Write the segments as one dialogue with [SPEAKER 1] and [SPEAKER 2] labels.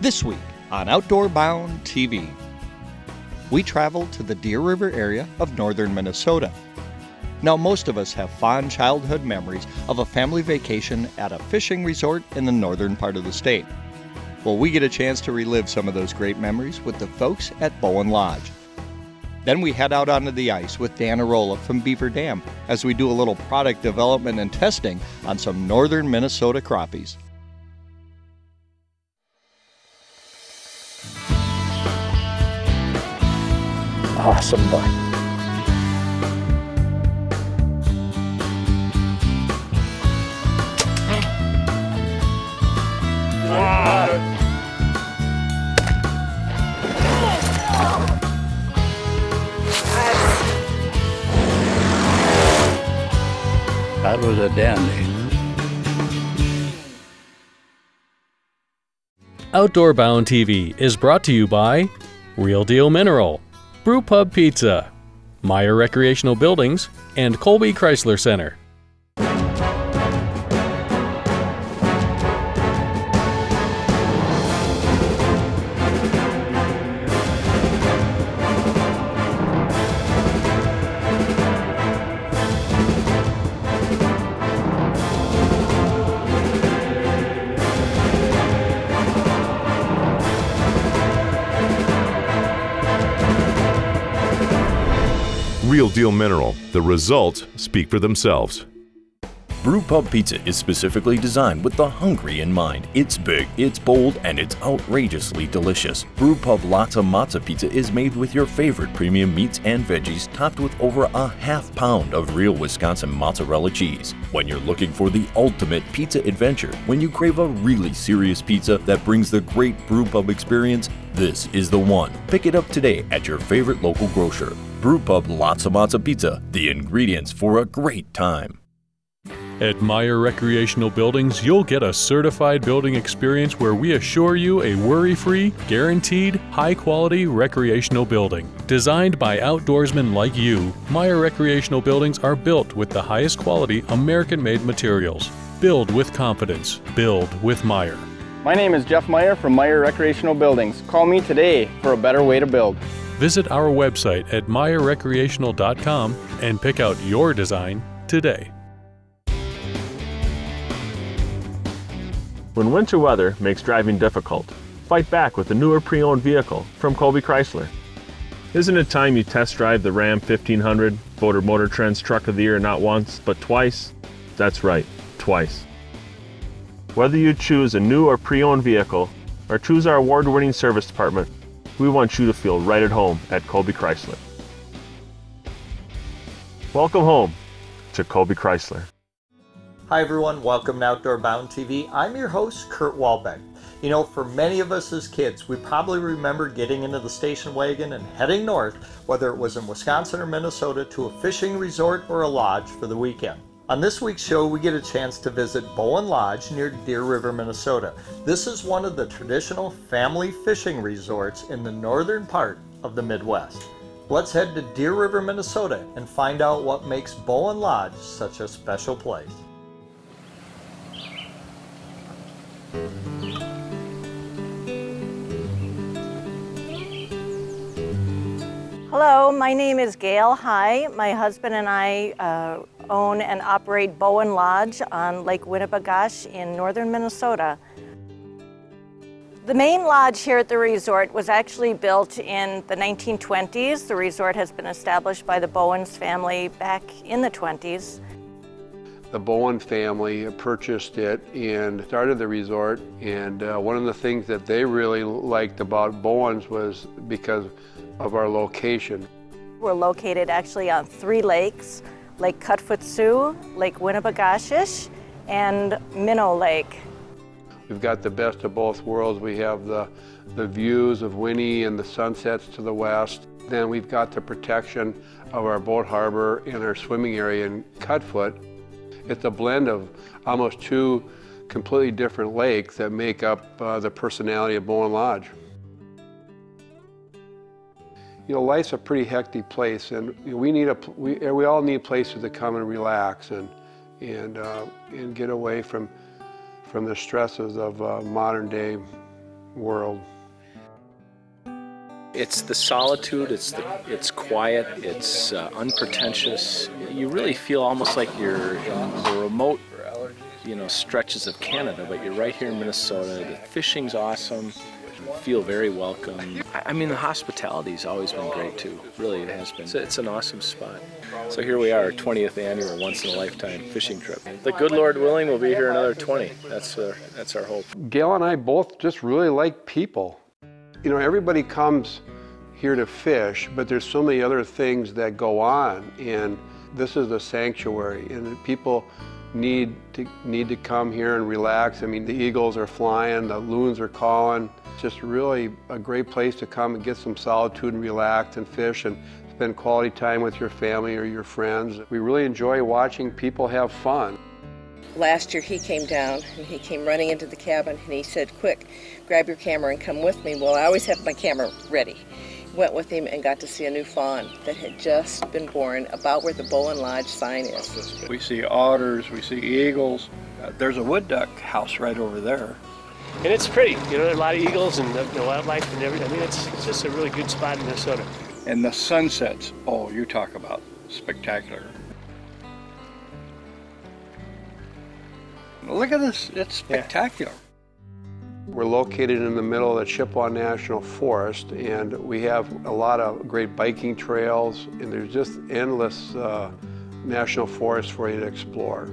[SPEAKER 1] This week on Outdoor Bound TV, we traveled to the Deer River area of northern Minnesota. Now, most of us have fond childhood memories of a family vacation at a fishing resort in the northern part of the state. Well, we get a chance to relive some of those great memories with the folks at Bowen Lodge. Then we head out onto the ice with Dan Arola from Beaver Dam as we do a little product development and testing on some northern Minnesota crappies.
[SPEAKER 2] Awesome buck.
[SPEAKER 3] That was a dandy. Eh?
[SPEAKER 4] Outdoor Bound TV is brought to you by Real Deal Mineral, Brew Pub Pizza, Meyer Recreational Buildings, and Colby Chrysler Center.
[SPEAKER 5] Deal Mineral. The results speak for themselves.
[SPEAKER 6] Brew Pub Pizza is specifically designed with the hungry in mind. It's big, it's bold, and it's outrageously delicious. Brew Pub Latza Matza Pizza is made with your favorite premium meats and veggies, topped with over a half pound of real Wisconsin mozzarella cheese. When you're looking for the ultimate pizza adventure, when you crave a really serious pizza that brings the great Brew Pub experience, this is the one. Pick it up today at your favorite local grocer. Brew Pub Latza Matza Pizza, the ingredients for a great time.
[SPEAKER 4] At Meyer Recreational Buildings, you'll get a certified building experience where we assure you a worry free, guaranteed, high quality recreational building. Designed by outdoorsmen like you, Meyer Recreational Buildings are built with the highest quality American made materials. Build with confidence. Build with Meyer.
[SPEAKER 7] My name is Jeff Meyer from Meyer Recreational Buildings. Call me today for a better way to build.
[SPEAKER 4] Visit our website at meyerrecreational.com and pick out your design today.
[SPEAKER 8] When winter weather makes driving difficult, fight back with a newer pre-owned vehicle from Colby Chrysler. Isn't it time you test drive the Ram 1500, voted Motor Trend's Truck of the Year not once, but twice? That's right, twice. Whether you choose a new or pre-owned vehicle, or choose our award-winning service department, we want you to feel right at home at Colby Chrysler. Welcome home to Colby Chrysler.
[SPEAKER 1] Hi everyone, welcome to Outdoor Bound TV. I'm your host, Kurt Walbeck. You know, for many of us as kids, we probably remember getting into the station wagon and heading north, whether it was in Wisconsin or Minnesota, to a fishing resort or a lodge for the weekend. On this week's show, we get a chance to visit Bowen Lodge near Deer River, Minnesota. This is one of the traditional family fishing resorts in the northern part of the Midwest. Let's head to Deer River, Minnesota and find out what makes Bowen Lodge such a special place.
[SPEAKER 9] Hello, my name is Gail Heig. My husband and I uh, own and operate Bowen Lodge on Lake Winnibigoshish in northern Minnesota. The main lodge here at the resort was actually built in the 1920s. The resort has been established by the Bowens family back in the 20s.
[SPEAKER 10] The Bowen family purchased it and started the resort. And uh, one of the things that they really liked about Bowens was because of our location.
[SPEAKER 9] We're located actually on three lakes, Lake Cutfoot Sioux, Lake Winnibigoshish, and Minnow Lake.
[SPEAKER 10] We've got the best of both worlds. We have the, the views of Winnie and the sunsets to the west. Then we've got the protection of our boat harbor and our swimming area in Cutfoot. It's a blend of almost two completely different lakes that make up uh, the personality of Bowen Lodge. You know, life's a pretty hectic place, and we need a we, we all need places to come and relax and and uh, and get away from from the stresses of uh, modern day world.
[SPEAKER 2] It's the solitude. It's the it's quiet. It's uh, unpretentious. You really feel almost like you're in the remote, you know, stretches of Canada, but you're right here in Minnesota. The fishing's awesome. You feel very welcome. I, I mean, the hospitality's always been great too. Really, it has been. It's, it's an awesome spot. So here we are, our 20th annual once in a lifetime fishing trip. The good Lord willing, we'll be here another 20. That's uh, that's our hope.
[SPEAKER 10] Gail and I both just really like people. You know, everybody comes here to fish, but there's so many other things that go on, and this is a sanctuary, and people need to need to come here and relax. I mean, the eagles are flying, the loons are calling. It's Just really a great place to come and get some solitude and relax and fish and spend quality time with your family or your friends. We really enjoy watching people have fun.
[SPEAKER 11] Last year he came down and he came running into the cabin and he said, quick, grab your camera and come with me. Well, I always have my camera ready. Went with him and got to see a new fawn that had just been born about where the Bowen Lodge sign is.
[SPEAKER 3] We see otters, we see eagles. Uh, there's a wood duck house right over there.
[SPEAKER 12] And it's pretty, you know, there are a lot of eagles and the, the wildlife and everything. I mean, it's, it's just a really good spot in Minnesota.
[SPEAKER 3] And the sunsets, oh, you talk about spectacular. Look at this, it's spectacular.
[SPEAKER 10] We're located in the middle of the Chippewa National Forest, and we have a lot of great biking trails, and there's just endless uh, national forests for you to explore.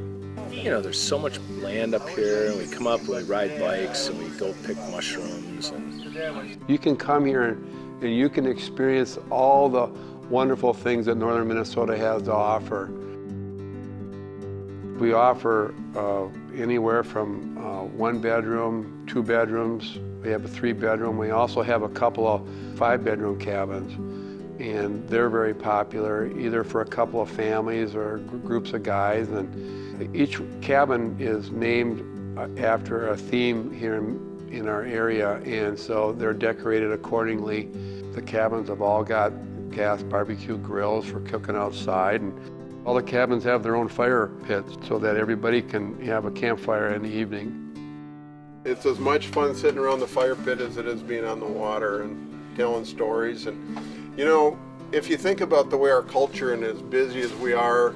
[SPEAKER 2] You know, there's so much land up here, and we come up and we ride bikes and we go pick mushrooms. And
[SPEAKER 10] You can come here and, and you can experience all the wonderful things that northern Minnesota has to offer. We offer uh, anywhere from uh, one bedroom, two bedrooms. We have a three bedroom. We also have a couple of five bedroom cabins. And they're very popular either for a couple of families or groups of guys. And each cabin is named uh, after a theme here in, in our area. And so they're decorated accordingly. The cabins have all got gas barbecue grills for cooking outside. And all the cabins have their own fire pits so that everybody can have a campfire in the evening.
[SPEAKER 13] It's as much fun sitting around the fire pit as it is being on the water and telling stories. And, you know, if you think about the way our culture and as busy as we are,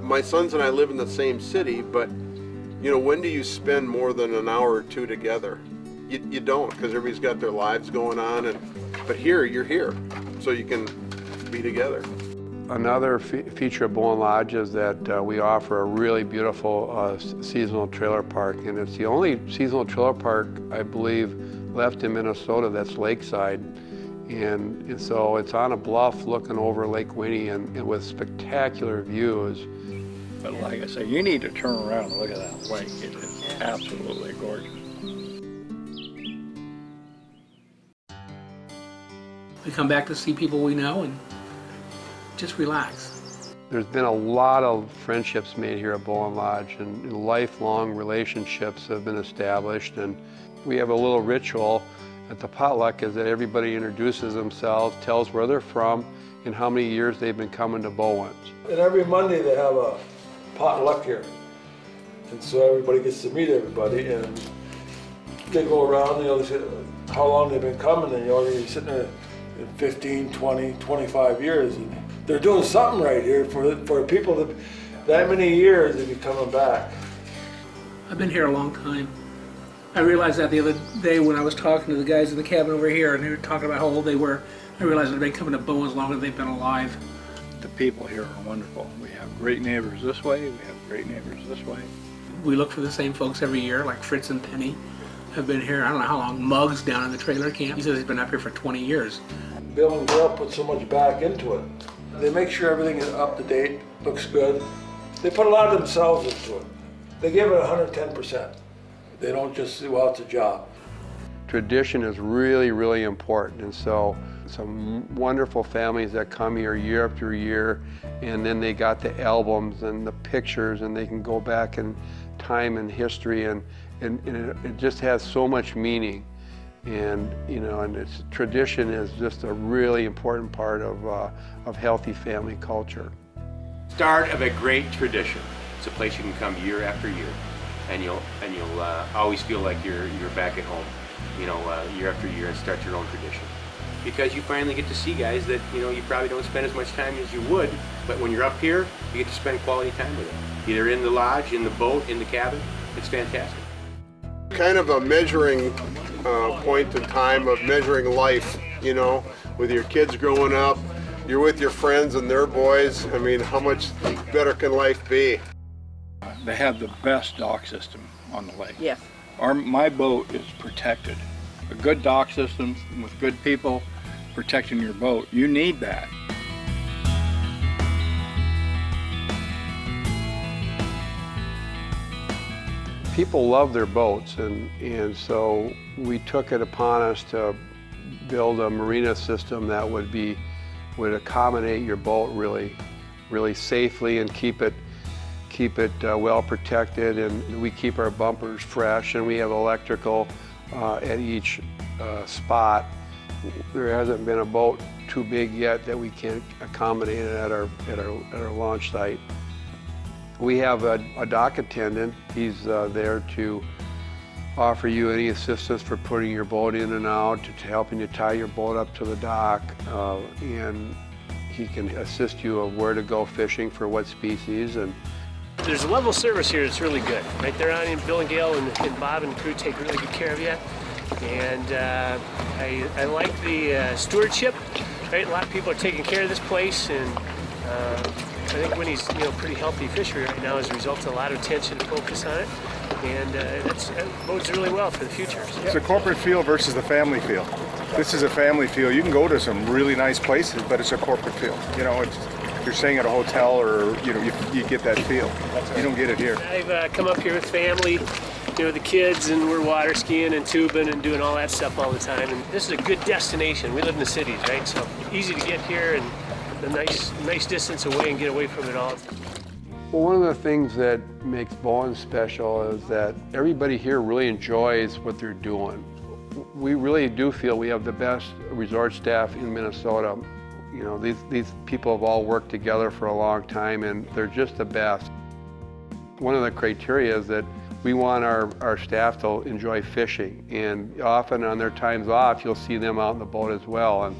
[SPEAKER 13] my sons and I live in the same city, but, you know, when do you spend more than an hour or two together? You, you don't, because everybody's got their lives going on. And But here, you're here, so you can be together.
[SPEAKER 10] Another fe- feature of Bowen Lodge is that uh, we offer a really beautiful uh, seasonal trailer park, and it's the only seasonal trailer park, I believe, left in Minnesota that's lakeside. And, and so it's on a bluff looking over Lake Winnie and, and with spectacular views.
[SPEAKER 3] But like I say, you need to turn around and look at that lake. It is absolutely gorgeous.
[SPEAKER 14] We come back to see people we know and just relax.
[SPEAKER 10] There's been a lot of friendships made here at Bowen Lodge, and, and lifelong relationships have been established. And we have a little ritual at the potluck is that everybody introduces themselves, tells where they're from, and how many years they've been coming to Bowen's.
[SPEAKER 15] And every Monday they have a potluck here. And so everybody gets to meet everybody and they go around, you know, they say how long they've been coming and you know, they're sitting there in 15, 20, 25 years and they're doing something right here for, for people that that many years they've been coming back.
[SPEAKER 14] I've been here a long time. I realized that the other day when I was talking to the guys in the cabin over here and they were talking about how old they were. I realized they've been coming to Bo as long as they've been alive.
[SPEAKER 3] The people here are wonderful. We have great neighbors this way, we have great neighbors this way.
[SPEAKER 14] We look for the same folks every year, like Fritz and Penny have been here, I don't know how long. Muggs down in the trailer camp. He says he's been up here for 20 years.
[SPEAKER 15] Bill and Bill put so much back into it. They make sure everything is up to date, looks good. They put a lot of themselves into it. They give it 110%. They don't just say, well, it's a job.
[SPEAKER 10] Tradition is really, really important, and so some wonderful families that come here year after year, and then they got the albums and the pictures, and they can go back in time and history, and, and, and it, it just has so much meaning. And you know, and it's tradition is just a really important part of uh, of healthy family culture.
[SPEAKER 16] Start of a great tradition. It's a place you can come year after year, and you'll and you'll uh, always feel like you're you're back at home. you know, uh, year after year and start your own tradition. Because you finally get to see guys that, you know, you probably don't spend as much time as you would, but when you're up here, you get to spend quality time with them. Either in the lodge, in the boat, in the cabin. It's fantastic.
[SPEAKER 13] Kind of a measuring uh, point in time of measuring life, you know, with your kids growing up, you're with your friends and their boys. I mean, how much better can life be?
[SPEAKER 3] They have the best dock system on the lake.
[SPEAKER 11] Yes.
[SPEAKER 3] Our, my boat is protected. A good dock system with good people protecting your boat, you need that.
[SPEAKER 10] People love their boats and, and so we took it upon us to build a marina system that would be would accommodate your boat really really safely and keep it keep it uh, well protected and we keep our bumpers fresh and we have electrical uh, at each uh, spot. There hasn't been a boat too big yet that we can't accommodate it at our at our at our launch site we have a, a dock attendant. He's uh, there to offer you any assistance for putting your boat in and out, to, to helping you tie your boat up to the dock, uh, and he can assist you of where to go fishing for what species. And
[SPEAKER 12] There's a level of service here that's really good. Right there on in Bill and Gail and, and Bob and crew take really good care of you. And uh, I, I like the uh, stewardship. Right, a lot of people are taking care of this place, and uh, I think Winnie's you know pretty healthy fishery right now as a result of a lot of attention and focus on it, and uh, that bodes really well for the future. So,
[SPEAKER 17] It's a corporate feel versus the family feel. This is a family feel. You can go to some really nice places, but it's a corporate feel. You know, it's, you're staying at a hotel or, you know, you, you get that feel. You don't get it here.
[SPEAKER 12] I've uh, come up here with family, you know, the kids, and we're water skiing and tubing and doing all that stuff all the time. And this is a good destination. We live in the cities, right? So easy to get here and a nice, nice distance away and get away from it all.
[SPEAKER 10] Well, one of the things that makes Bowen special is that everybody here really enjoys what they're doing. We really do feel we have the best resort staff in Minnesota. You know, these, these people have all worked together for a long time and they're just the best. One of the criteria is that we want our, our staff to enjoy fishing and often on their times off you'll see them out in the boat as well. And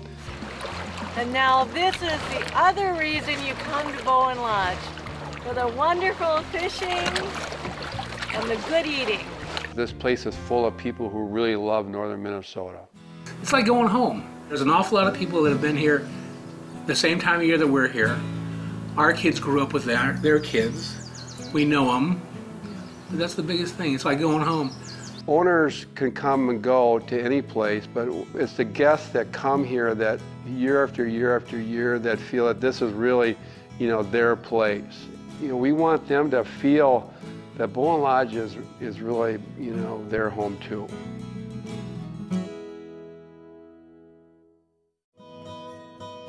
[SPEAKER 9] And now this is the other reason you come to Bowen Lodge for the wonderful fishing and the good eating.
[SPEAKER 10] this place is full of people who really love northern Minnesota.
[SPEAKER 14] It's like going home. There's an awful lot of people that have been here the same time of year that we're here. Our kids grew up with their, their kids. We know them. But that's the biggest thing. It's like going home.
[SPEAKER 10] Owners can come and go to any place, but it's the guests that come here that year after year after year that feel that this is really, you know, their place. You know, we want them to feel that Bowen Lodge is, is really, you know, their home too.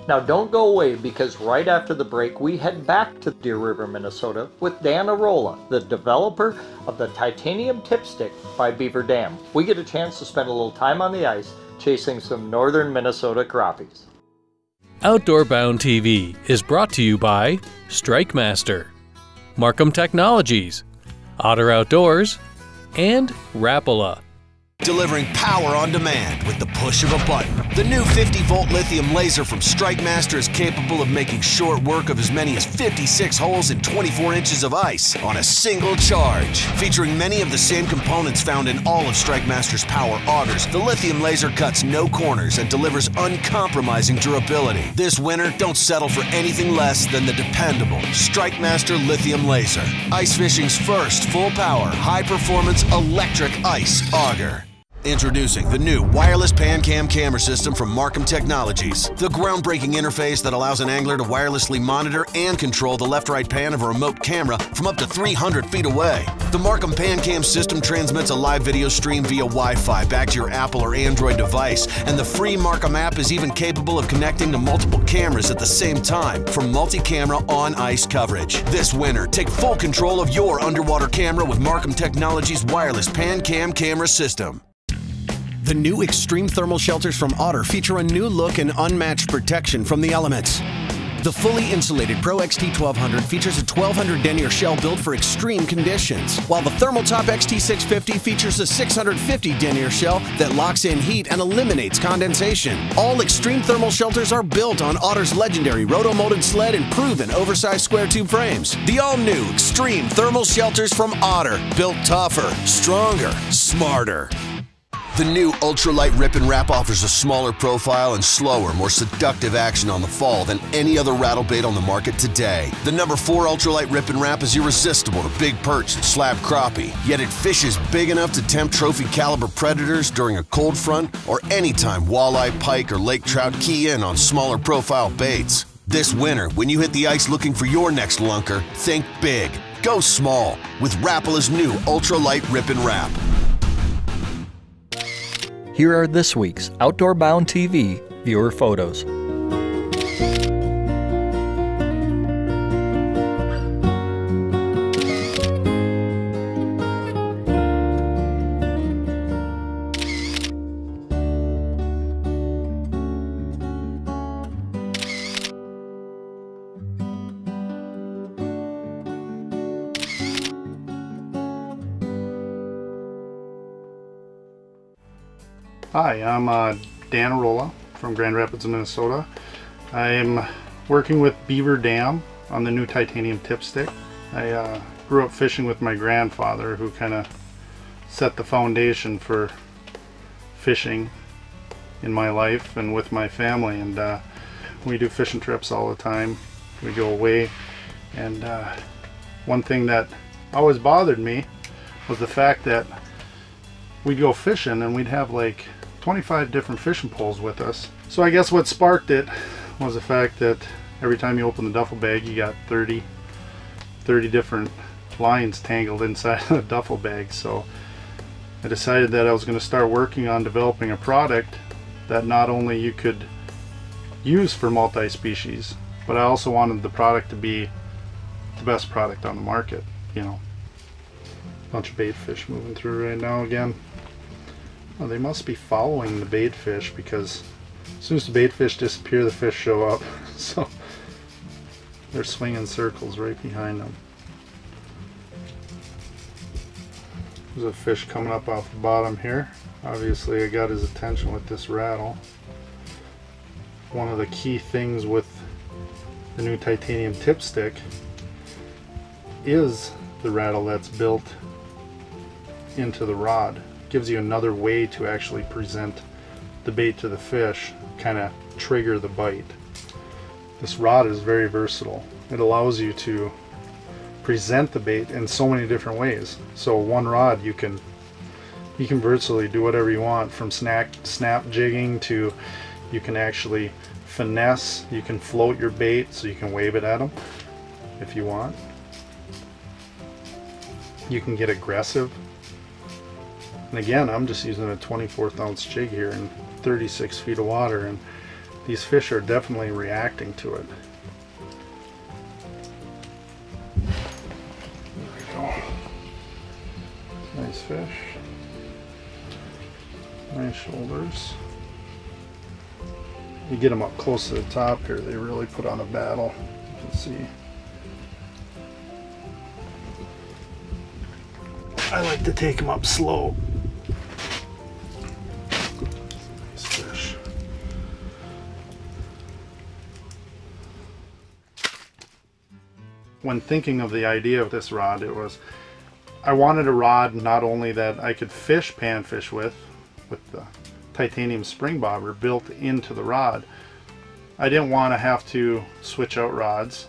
[SPEAKER 1] Now, don't go away because right after the break, we head back to Deer River, Minnesota with Dan Arola, the developer of the titanium tipstick by Beaver Dam. We get a chance to spend a little time on the ice chasing some northern Minnesota crappies.
[SPEAKER 4] Outdoor Bound TV is brought to you by Strike Master, MarCum Technologies, Otter Outdoors, and Rapala.
[SPEAKER 18] Delivering power on demand with the push of a button. The new 50 volt lithium laser from Strike Master is capable of making short work of as many as 56 holes in 24 inches of ice on a single charge. Featuring many of the same components found in all of Strike Master's power augers, the lithium laser cuts no corners and delivers uncompromising durability. This winter, don't settle for anything less than the dependable Strike Master lithium laser. Ice fishing's first full power, high performance electric ice auger. Introducing the new wireless PanCam camera system from MarCum Technologies. The groundbreaking interface that allows an angler to wirelessly monitor and control the left-right pan of a remote camera from up to 300 feet away. The MarCum PanCam system transmits a live video stream via Wi-Fi back to your Apple or Android device, and the free MarCum app is even capable of connecting to multiple cameras at the same time for multi-camera on-ice coverage. This winter, take full control of your underwater camera with MarCum Technologies' wireless PanCam camera system. The new extreme thermal shelters from Otter feature a new look and unmatched protection from the elements. The fully insulated Pro XT 1200 features a 1200 denier shell built for extreme conditions, while the Thermaltop XT 650 features a 650 denier shell that locks in heat and eliminates condensation. All extreme thermal shelters are built on Otter's legendary roto-molded sled and proven oversized square tube frames. The all-new extreme thermal shelters from Otter, built tougher, stronger, smarter. The new ultralight Rippin' Rap offers a smaller profile and slower, more seductive action on the fall than any other rattle bait on the market today. The number 4 ultralight Rippin' Rap is irresistible to big perch and slab crappie, yet it fishes big enough to tempt trophy caliber predators during a cold front or anytime walleye, pike, or lake trout key in on smaller profile baits. This winter, when you hit the ice looking for your next lunker, think big. Go small with Rapala's new ultralight Rippin' Rap.
[SPEAKER 1] Here are this week's Outdoor Bound TV viewer photos.
[SPEAKER 19] Hi, I'm uh, Dan Arola from Grand Rapids, Minnesota. I'm working with Beaver Dam on the new titanium tipstick. I uh, grew up fishing with my grandfather who kind of set the foundation for fishing in my life and with my family and uh, we do fishing trips all the time. We go away and uh, one thing that always bothered me was the fact that we'd go fishing and we'd have like 25 different fishing poles with us. So I guess what sparked it was the fact that every time you open the duffel bag you got 30 30 different lines tangled inside the duffel bag. So I decided that I was going to start working on developing a product that not only you could use for multi-species but I also wanted the product to be the best product on the market you know. Bunch of bait fish moving through right now again well, they must be following the bait fish because as soon as the bait fish disappear, the fish show up. so they're swinging circles right behind them. There's a fish coming up off the bottom here. Obviously I got his attention with this rattle. One of the key things with the new titanium tipstick is the rattle that's built into the rod gives you another way to actually present the bait to the fish, kind of trigger the bite. This rod is very versatile. It allows you to present the bait in so many different ways. So one rod you can you can virtually do whatever you want from snap snap jigging to you can actually finesse, you can float your bait so you can wave it at them if you want. You can get aggressive and again, I'm just using a 24th ounce jig here in 36 feet of water and these fish are definitely reacting to it. Nice fish. Nice shoulders. You get them up close to the top here, they really put on a battle. You can see. I like to take them up slow when thinking of the idea of this rod, it was I wanted a rod not only that I could fish panfish with, with the titanium spring bobber built into the rod. I didn't want to have to switch out rods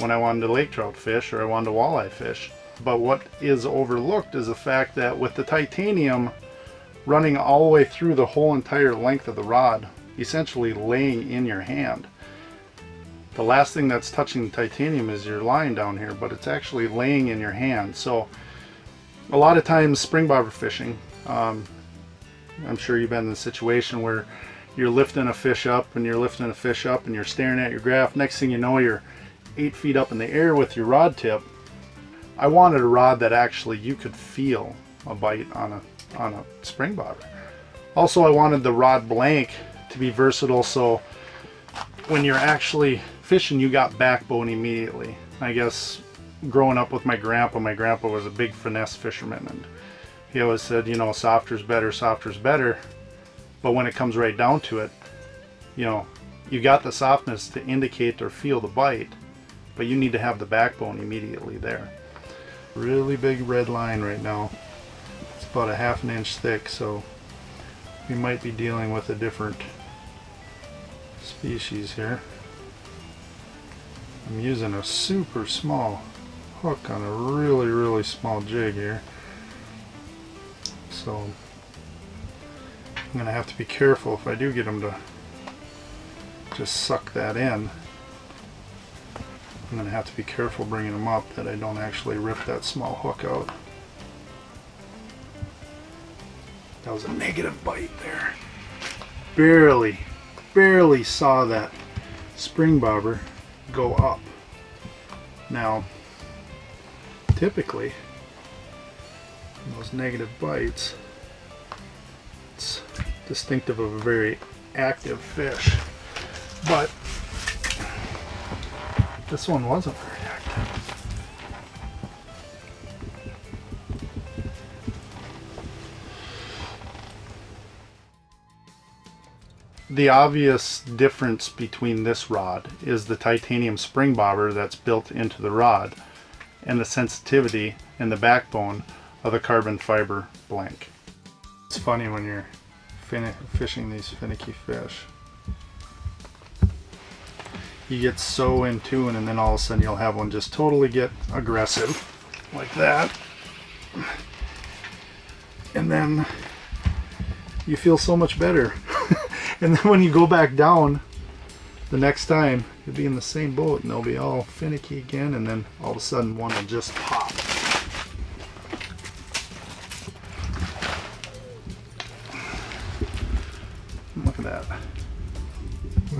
[SPEAKER 19] when I wanted to lake trout fish or I wanted to walleye fish. But what is overlooked is the fact that with the titanium running all the way through the whole entire length of the rod, essentially laying in your hand, the last thing that's touching titanium is your line down here, but it's actually laying in your hand. So a lot of times spring bobber fishing, um, I'm sure you've been in the situation where you're lifting a fish up and you're lifting a fish up and you're staring at your graph. Next thing you know, you're eight feet up in the air with your rod tip. I wanted a rod that actually you could feel a bite on a, on a spring bobber. Also, I wanted the rod blank to be versatile so when you're actually fishing, you got backbone immediately. I guess growing up with my grandpa, my grandpa was a big finesse fisherman and he always said, you know, softer's better, softer's better. But when it comes right down to it, you know, you got the softness to indicate or feel the bite, but you need to have the backbone immediately there. Really big red line right now. It's about a half an inch thick, so we might be dealing with a different species here. I'm using a super small hook on a really, really small jig here. So I'm going to have to be careful if I do get them to just suck that in. I'm to have to be careful bringing them up that I don't actually rip that small hook out. That was a negative bite there. Barely, barely saw that spring bobber go up. Now, typically, those negative bites, it's distinctive of a very active fish. But this one wasn't The obvious difference between this rod is the titanium spring bobber that's built into the rod and the sensitivity and the backbone of the carbon fiber blank. It's funny when you're fishing these finicky fish. You get so in tune and then all of a sudden you'll have one just totally get aggressive like that. And then you feel so much better. and then when you go back down the next time, you'll be in the same boat and they'll be all finicky again and then all of a sudden one will just pop. Look at that.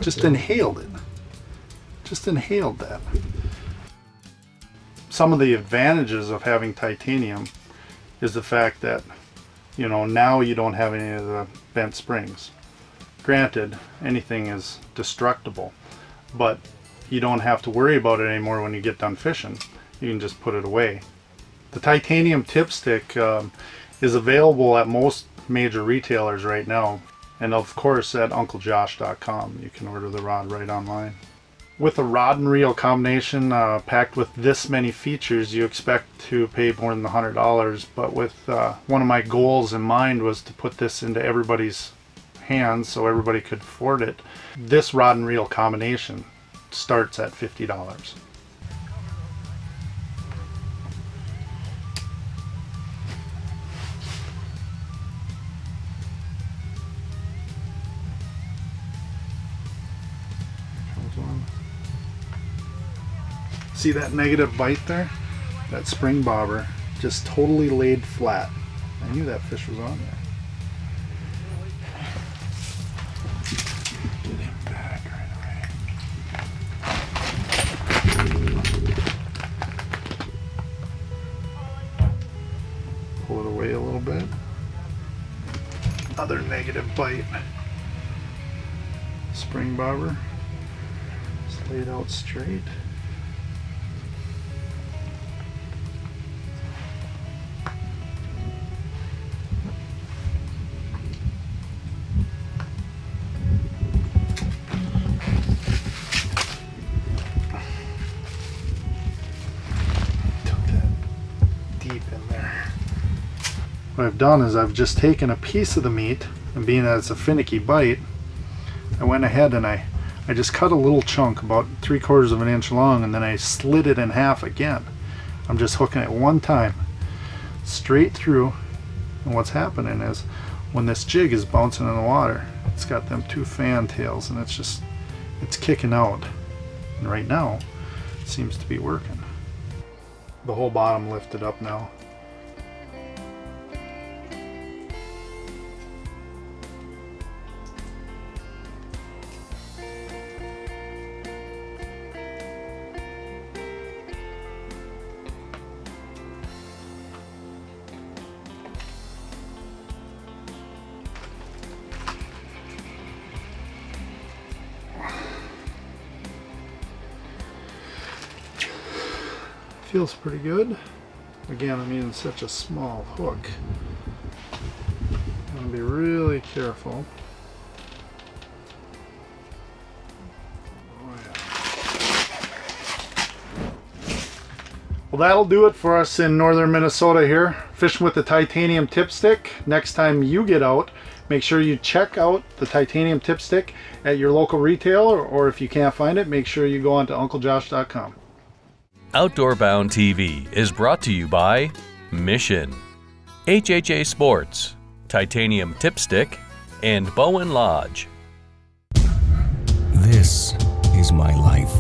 [SPEAKER 19] Just inhaled it. Just inhaled that. Some of the advantages of having titanium is the fact that, you know, now you don't have any of the bent springs. Granted, anything is destructible, but you don't have to worry about it anymore when you get done fishing. You can just put it away. The titanium tipstick um, is available at most major retailers right now and of course at unclejosh.com you can order the rod right online. With a rod and reel combination uh, packed with this many features you expect to pay more than $100 but with uh, one of my goals in mind was to put this into everybody's hands so everybody could afford it. This rod and reel combination starts at $50. See that negative bite there? That spring bobber just totally laid flat. I knew that fish was on there. Bite. Spring bobber. Just lay it out straight. deep in there. What I've done is I've just taken a piece of the meat and being that it's a finicky bite I went ahead and I I just cut a little chunk about three quarters of an inch long and then I slid it in half again. I'm just hooking it one time straight through. And what's happening is when this jig is bouncing in the water it's got them two fan tails and it's just it's kicking out. And right now it seems to be working. The whole bottom lifted up now. Feels pretty good. Again, I'm using such a small hook. I'm gonna be really careful. Oh, well, that'll do it for us in northern Minnesota here. Fishing with the titanium tipstick. Next time you get out, make sure you check out the titanium tipstick at your local retailer, or if you can't find it, make sure you go on to unclejosh.com.
[SPEAKER 4] Outdoor Bound TV is brought to you by Mission, HHA Sports, Titanium Tipstick, and Bowen Lodge.
[SPEAKER 20] This is my life.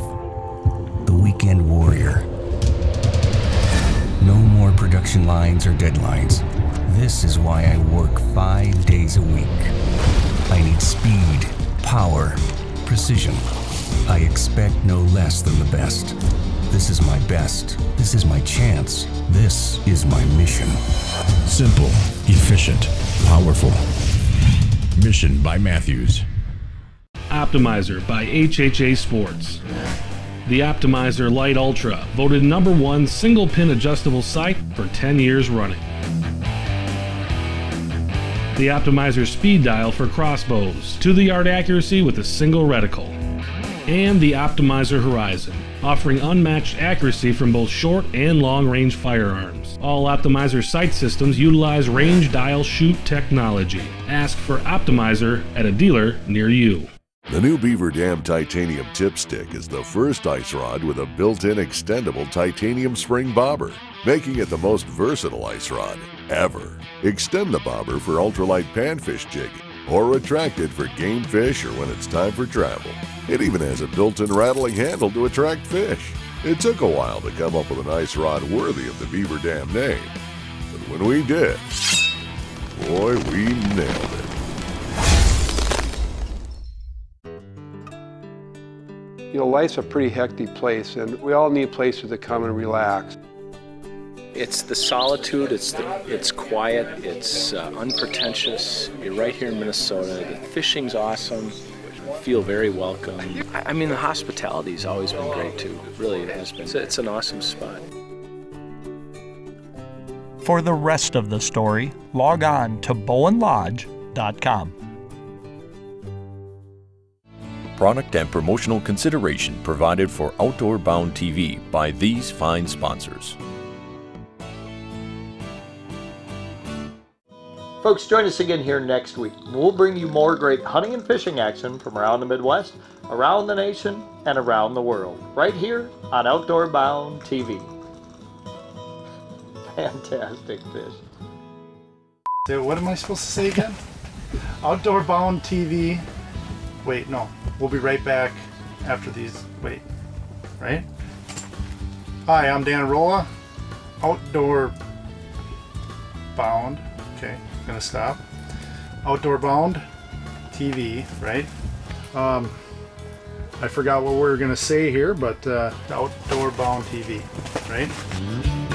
[SPEAKER 20] The weekend warrior. No more production lines or deadlines. This is why I work five days a week. I need speed, power, precision. I expect no less than the best. This is my best. This is my chance. This is my mission.
[SPEAKER 21] Simple, efficient, powerful. Mission by Mathews.
[SPEAKER 8] Optimizer by HHA Sports. The Optimizer Lite Ultra, voted number one single pin adjustable sight for 10 years running. The Optimizer Speed Dial for crossbows, to the yard accuracy with a single reticle. And the Optimizer Horizon, offering unmatched accuracy from both short and long range firearms. All Optimizer sight systems utilize range dial shoot technology. Ask for Optimizer at a dealer near you.
[SPEAKER 22] The new Beaver Dam Titanium Tip Stick is the first ice rod with a built-in extendable titanium spring bobber, making it the most versatile ice rod ever. Extend the bobber for ultralight panfish jigging, or retract it for game fish or when it's time for travel. It even has a built-in rattling handle to attract fish. It took a while to come up with an ice rod worthy of the Beaver Dam name, but when we did, boy, we nailed it.
[SPEAKER 10] You know, life's a pretty hectic place, and we all need places to come and relax.
[SPEAKER 2] It's the solitude, it's the, it's quiet, it's uh, unpretentious. You're right here in Minnesota. The fishing's awesome. You feel very welcome. I, I mean, the hospitality's always been great too. Really, it has been. It's, it's an awesome spot.
[SPEAKER 1] For the rest of the story, log on to bowenlodge.com.
[SPEAKER 6] Product and promotional consideration provided for Outdoor Bound TV by these fine sponsors.
[SPEAKER 1] Folks, join us again here next week. We'll bring you more great hunting and fishing action from around the Midwest, around the nation, and around the world, right here on Outdoor Bound TV. Fantastic fish.
[SPEAKER 19] So what am I supposed to say again? Outdoor Bound TV. Wait, no. We'll be right back after these. Wait. Right? Hi, I'm Dan Arola. Outdoor Bound. Okay, gonna stop. Outdoor Bound TV, right? Um, I forgot what we were gonna say here, but uh, Outdoor Bound TV, right?